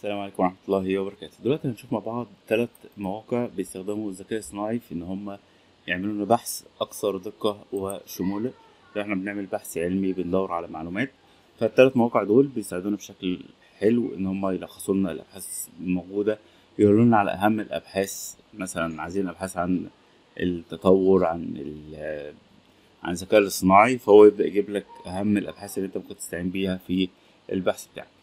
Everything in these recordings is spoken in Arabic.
السلام عليكم ورحمة الله وبركاته. دلوقتي هنشوف مع بعض ثلاث مواقع بيستخدموا الذكاء الصناعي في إن هم يعملوا لنا بحث أكثر دقة وشمولة. لو إحنا بنعمل بحث علمي بندور على معلومات فالثلاث مواقع دول بيساعدونا بشكل حلو إن هم يلخصوا لنا الأبحاث الموجودة يقولوا لنا على أهم الأبحاث. مثلا عايزين أبحاث عن التطور عن عن الذكاء الاصطناعي فهو يبدأ يجيب لك أهم الأبحاث اللي أنت ممكن تستعين بيها في البحث بتاعك.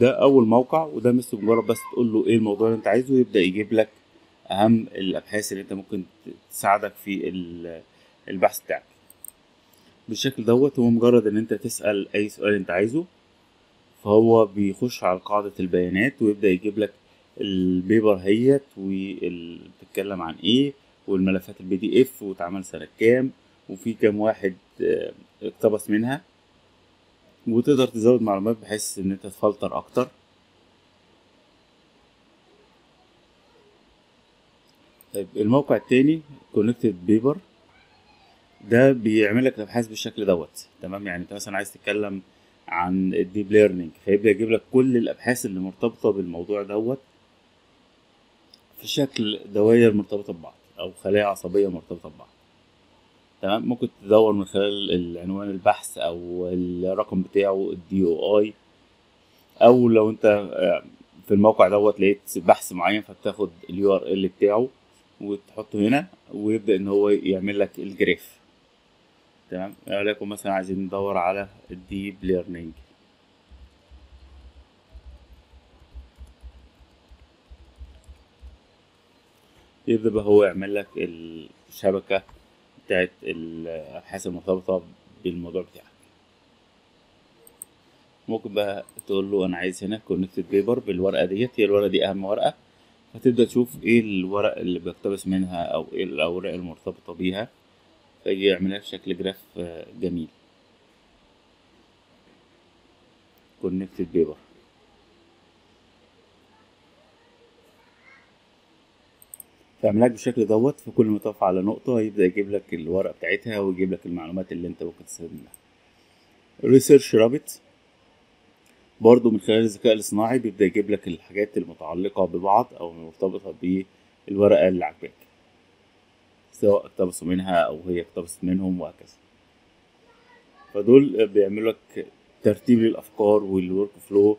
ده أول موقع وده مثل مجرد بس تقول له إيه الموضوع اللي أنت عايزه يبدأ يجيب لك أهم الأبحاث اللي أنت ممكن تساعدك في ال- البحث بتاعك. بالشكل دوت هو مجرد إن أنت تسأل أي سؤال أنت عايزه فهو بيخش على قاعدة البيانات ويبدأ يجيب لك ال paper ديت وبتتكلم عن إيه والملفات ال PDF واتعمل سنة كام وفي كام واحد آه، اقتبس منها. وتقدر تزود معلومات بحيث إن أنت تفلتر أكتر. طيب الموقع التاني Connected Paper ده بيعمل لك الأبحاث بالشكل دوت تمام؟ يعني أنت مثلا عايز تتكلم عن ال deep learning فيبدأ يجيب لك كل الأبحاث اللي مرتبطة بالموضوع دوت في شكل دوائر مرتبطة ببعض أو خلايا عصبية مرتبطة ببعض. تمام؟ ممكن تدور من خلال العنوان البحث أو الرقم بتاعه ال DOI أو لو أنت آه، في الموقع دوت لقيت بحث معين فبتاخد ال URL بتاعه وتحطه هنا ويبدأ إن هو يعمل لك ال graph. تمام؟ ولكن مثلا عايزين ندور على ال deep learning يبدأ بقى هو يعمل لك الشبكة. بتاعت الأبحاث المرتبطة بالموضوع بتاعك. ممكن بقى تقول له أنا عايز هنا Connected Paper بالورقة ديت هي الورقة دي أهم ورقة. فتبدأ تشوف إيه الورق اللي بيقتبس منها أو إيه الأوراق المرتبطة بيها. فيجي يعملها في شكل graph آه، جميل. Connected Paper فاعملها بالشكل دوت فكل ما تقف على نقطة يبدأ يجيب لك الورقة بتاعتها ويجيب لك المعلومات اللي انت ممكن تستخدمها Research Rabbit برضو من خلال الذكاء الاصطناعي بيبدأ يجيب لك الحاجات المتعلقة ببعض أو المرتبطة بالورقة اللي عجباك سواء اقتبسوا منها أو هي اقتبست منهم وهكذا. فدول بيعملوا لك ترتيب للأفكار وال workflow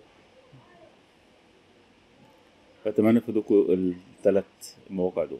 فأتمنى يفيدوكوا الثلاث مواقع دول.